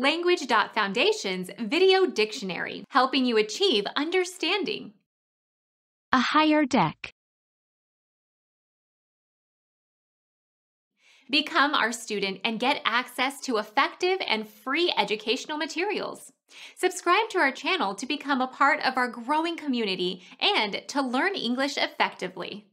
Language.Foundation's Video Dictionary, helping you achieve understanding. A higher deck. Become our student and get access to effective and free educational materials. Subscribe to our channel to become a part of our growing community and to learn English effectively.